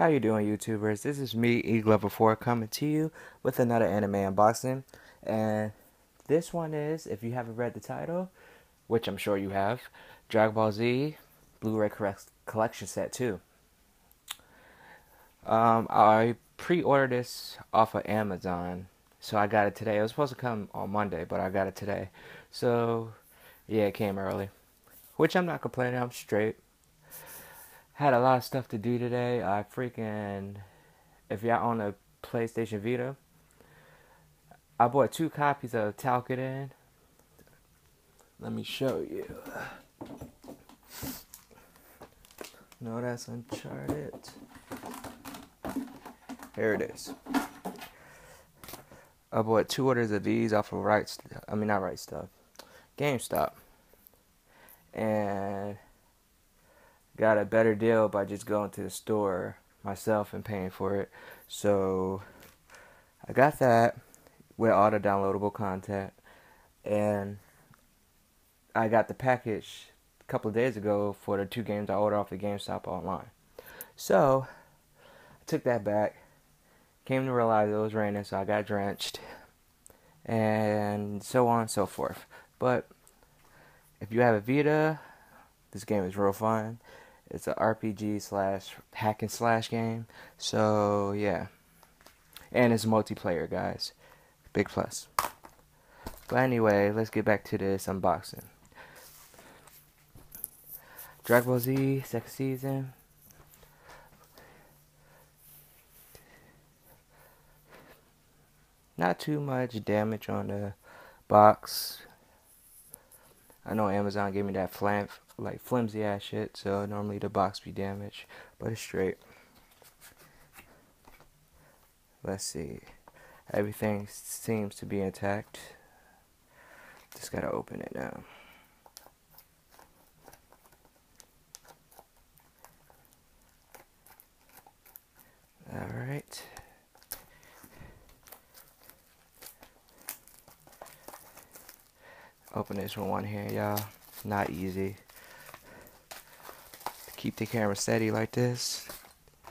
How you doing, YouTubers? This is me, EagleLover4, coming to you with another anime unboxing. And this one is, if you haven't read the title, which I'm sure you have, Dragon Ball Z Blu-ray Collection Set 2. Um, I pre-ordered this off of Amazon, so I got it today. It was supposed to come on Monday, but I got it today. So, yeah, it came early. Which I'm not complaining, I'm straight had a lot of stuff to do today. I freaking, if y'all own a PlayStation Vita, I bought two copies of Toukiden. Let me show you. No, that's Uncharted. Here it is. I bought two orders of these off of Right. I mean, not Right Stuf. GameStop. And got a better deal by just going to the store myself and paying for it. So I got that with all the downloadable content, and I got the package a couple of days ago for the two games I ordered off the GameStop online. So I took that back, came to realize it was raining, so I got drenched, and so on and so forth. But if you have a Vita, this game is real fun. It's a RPG slash hack and slash game. So yeah, and it's multiplayer, guys. Big plus. But anyway, let's get back to this unboxing. Dragon Ball Z second season. Not too much damage on the box. I know Amazon gave me that flam like flimsy ass shit, so normally the box be damaged, but it's straight. Let's see. Everything seems to be intact. Just gotta open it now. Alright. Open this with one hand, y'all. Not easy keep the camera steady like this.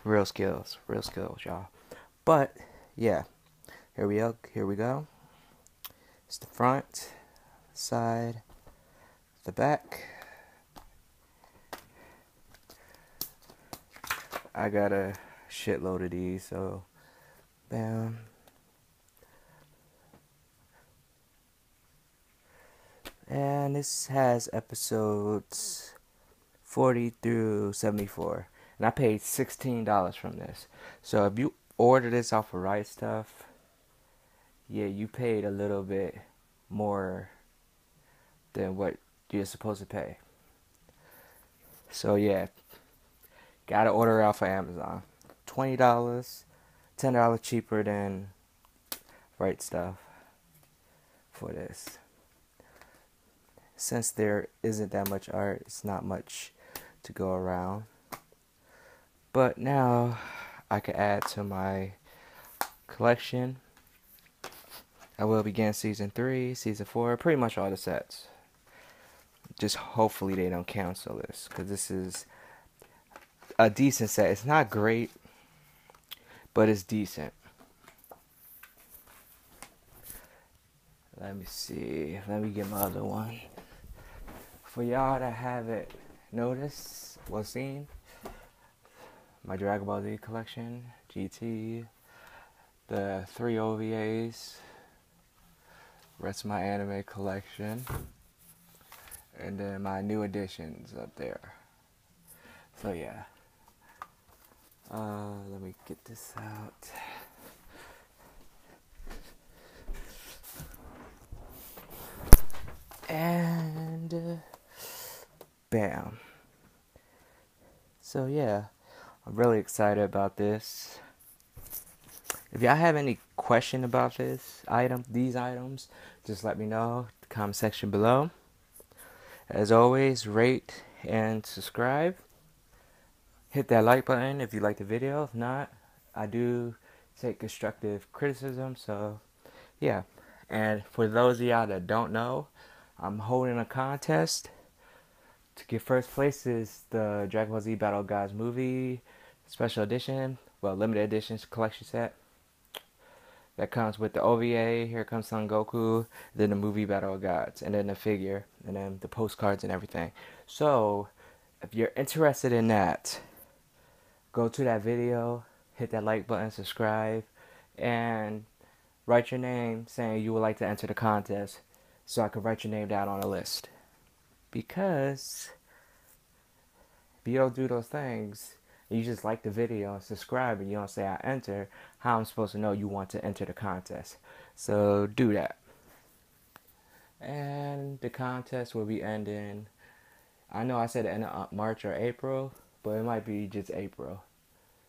Real skills, real skills, y'all. But yeah, here we go. Here we go. It's the front, side, the back. I got a shitload of these, so bam. And this has episodes 40 through 74 and I paid $16 from this. So if you order this off of Right Stuf yeah, you paid a little bit more than what you're supposed to pay. So yeah, gotta order it off of Amazon. Twenty dollars, ten dollars cheaper than Right Stuf for this. Since there isn't that much art, it's not much to go around. But now I can add to my collection. I will begin season 3, season 4, pretty much all the sets. Just hopefully they don't cancel this because this is a decent set. It's not great, but it's decent. Let me see. Let me get my other one. For y'all that have it noticed was seen my Dragon Ball Z collection, GT, the three OVAs, rest of my anime collection, and then my new additions up there. So yeah. Uh, let me get this out. And uh, bam. So yeah, I'm really excited about this. If y'all have any question about this item, these items, just let me know the comment section below. As always, rate and subscribe. Hit that like button if you like the video. If not, I do take constructive criticism. So, yeah. And for those of y'all that don't know, I'm holding a contest to get first place is the Dragon Ball Z Battle Gods movie special edition, well, limited edition collection set that comes with the OVA. Here comes Son Goku, then the movie Battle Gods, and then the figure, and then the postcards and everything. So, if you're interested in that, go to that video, hit that like button, subscribe, and write your name saying you would like to enter the contest so I can write your name down on a list. Because if you don't do those things, you just like the video and subscribe and you don't say I enter, how I'm supposed to know you want to enter the contest. So do that. And the contest will be ending. I know I said end of uh, March or April, but it might be just April.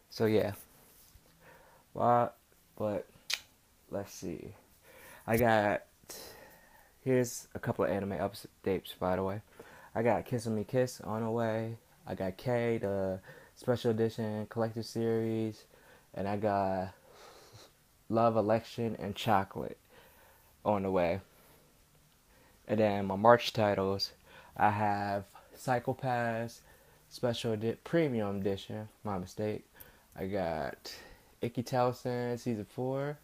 So yeah. Well, but let's see. I got here's a couple of anime updates by the way. I got Kiss Me Kiss on the way. I got K the special edition collector series, and I got Love Election and Chocolate on the way. And then my March titles, I have Psycho-Pass Special Premium Edition. My mistake. I got Ikki Tousen Season 4.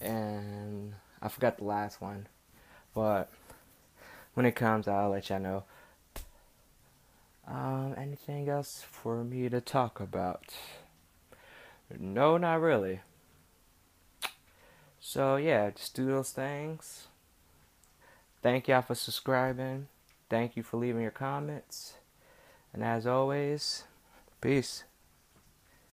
And I forgot the last one. But when it comes, I'll let y'all know. Um, anything else for me to talk about? No, not really. So yeah, just do those things. Thank y'all for subscribing. Thank you for leaving your comments. And as always, peace.